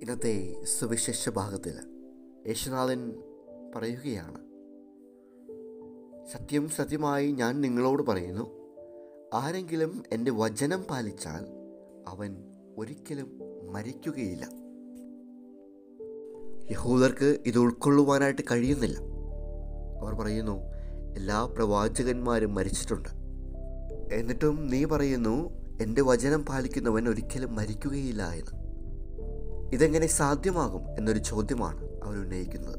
ഇന്നത്തെ സുവിശേഷ ഭാഗത്തിൽ യേശുനാഥൻ പറയുകയാണ് സത്യം സത്യമായി ഞാൻ നിങ്ങളോട് പറയുന്നു. ആരെങ്കിലും എന്റെ വചനം പാലിച്ചാൽ അവൻ ഒരിക്കലും മരിക്കുകയില്ല. യഹൂദർക്ക് ഇത് ഉൾക്കൊള്ളുവാനായിട്ട് കഴിയുന്നില്ല. അവർ പറയുന്നു എല്ലാ പ്രവാചകന്മാരും മരിച്ചിട്ടുണ്ട്. എന്നിട്ടും നീ പറയുന്നു എന്റെ വചനം പാലിക്കുന്നവൻ ഒരിക്കലും മരിക്കുകയില്ല എന്ന്. ഇതെങ്ങനെ സാധ്യമാകും എന്നൊരു ചോദ്യമാണ് അവർ ഉന്നയിക്കുന്നത്.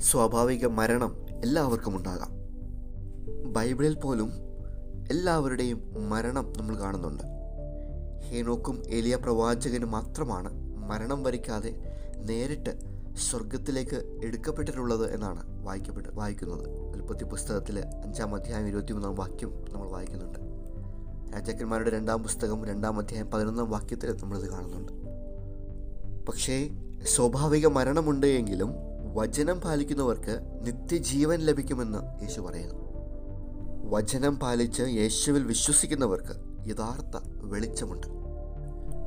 സ്വാഭാവിക മരണം എല്ലാവർക്കും ഉണ്ടാകാം. ബൈബിളിൽ പോലും എല്ലാവരുടെയും മരണം നമ്മൾ കാണുന്നുണ്ട്. ഹേനോക്കും എലിയ പ്രവാചകന് മാത്രമാണ് മരണം വരിക്കാതെ നേരിട്ട് സ്വർഗത്തിലേക്ക് എടുക്കപ്പെട്ടിട്ടുള്ളത് എന്നാണ് വായിക്കപ്പെട്ട് വായിക്കുന്നത്. ഉൽപ്പത്തി പുസ്തകത്തിൽ അഞ്ചാം അധ്യായം ഇരുപത്തിമൂന്നാം വാക്യം നമ്മൾ വായിക്കുന്നുണ്ട്. രാജാക്കന്മാരുടെ രണ്ടാം പുസ്തകം രണ്ടാം അധ്യായം പതിനൊന്നാം വാക്യത്തിൽ നമ്മളിത് കാണുന്നുണ്ട്. പക്ഷേ സ്വാഭാവിക മരണമുണ്ട് എങ്കിലും വചനം പാലിക്കുന്നവർക്ക് നിത്യജീവൻ ലഭിക്കുമെന്ന് യേശു പറയുന്നു. വചനം പാലിച്ച് യേശുവിൽ വിശ്വസിക്കുന്നവർക്ക് യഥാർത്ഥ വെളിച്ചമുണ്ട്.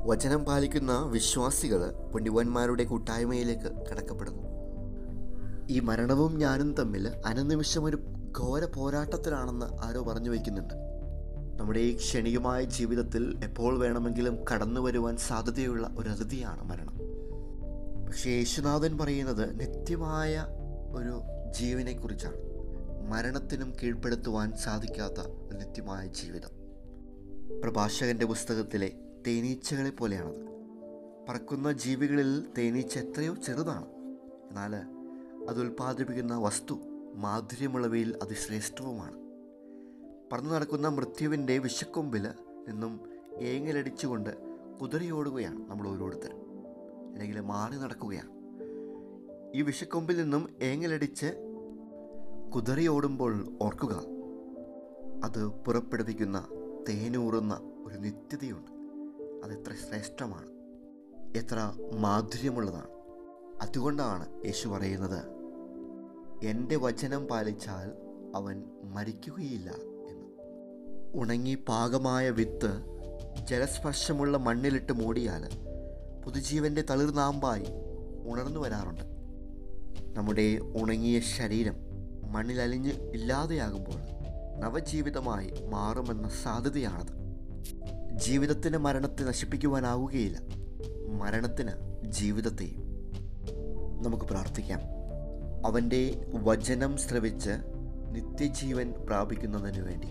വചനം പാലിക്കുന്ന വിശ്വാസികൾ പുണ്യവന്മാരുടെ കൂട്ടായ്മയിലേക്ക് കടക്കപ്പെടുന്നു. ഈ മരണവും ഞാനും തമ്മിൽ അനനിമിഷം ഒരു ഘോര പോരാട്ടത്തിലാണെന്ന് ആരോ പറഞ്ഞു വയ്ക്കുന്നുണ്ട് നമ്മുടെ ഈ ക്ഷണികമായ ജീവിതത്തിൽ എപ്പോൾ വേണമെങ്കിലും കടന്നു വരുവാൻ സാധ്യതയുള്ള ഒരു അതിഥിയാണ് മരണം. പക്ഷേ യേശുനാഥൻ പറയുന്നത് നിത്യമായ ഒരു ജീവനെക്കുറിച്ചാണ്. മരണത്തിനും കീഴ്പ്പെടുത്തുവാൻ സാധിക്കാത്ത ഒരു നിത്യമായ ജീവിതം. പ്രഭാഷകന്റെ പുസ്തകത്തിലെ തേനീച്ചകളെ പോലെയാണത്. പറക്കുന്ന ജീവികളിൽ തേനീച്ച എത്രയോ ചെറുതാണ്. എന്നാൽ അത് ഉൽപ്പാദിപ്പിക്കുന്ന വസ്തു മാധുര്യമുള്ളവയിൽ അതിശ്രേഷ്ഠവുമാണ്. പറന്നു നടക്കുന്ന മൃത്യുവിന്റെ വിശക്കൊമ്പിൽ നിന്നും ഏങ്ങലടിച്ചുകൊണ്ട് കുതിരയോടുകയാണ് നമ്മൾ ഓരോരുത്തരും. അല്ലെങ്കിൽ മാറി നടക്കുകയാണ്. ഈ വിഷക്കൊമ്പിൽ നിന്നും ഏങ്ങലടിച്ച് കുതിരയോടുമ്പോൾ ഓർക്കുക അത് പുറപ്പെടുവിക്കുന്ന തേനൂറുന്ന ഒരു നിത്യതയുണ്ട്. അതെത്ര ശ്രേഷ്ഠമാണ് എത്ര മാധുര്യമുള്ളതാണ്. അതുകൊണ്ടാണ് യേശു പറയുന്നത് എന്റെ വചനം പാലിച്ചാൽ അവൻ മരിക്കുകയില്ല എന്ന്. ഉണങ്ങി പാകമായ വിത്ത് ജലസ്പർശമുള്ള മണ്ണിലിട്ട് മൂടിയാൽ പുതുജീവന്റെ തളിർനാമ്പായി ഉണർന്നു വരാറുണ്ട്. നമ്മുടെ ഉണങ്ങിയ ശരീരം മണ്ണിലലിഞ്ഞ് ഇല്ലാതെയാകുമ്പോൾ നവജീവിതമായി മാറുമെന്ന സാധ്യതയാണത്. ജീവിതത്തിന് മരണത്തെ നശിപ്പിക്കുവാനാവുകയില്ല. മരണത്തിന് ജീവിതത്തെ നമുക്ക് പ്രാർത്ഥിക്കാം. അവന്റെ വചനം ശ്രവിച്ച് നിത്യജീവൻ പ്രാപിക്കുന്നതിന് വേണ്ടി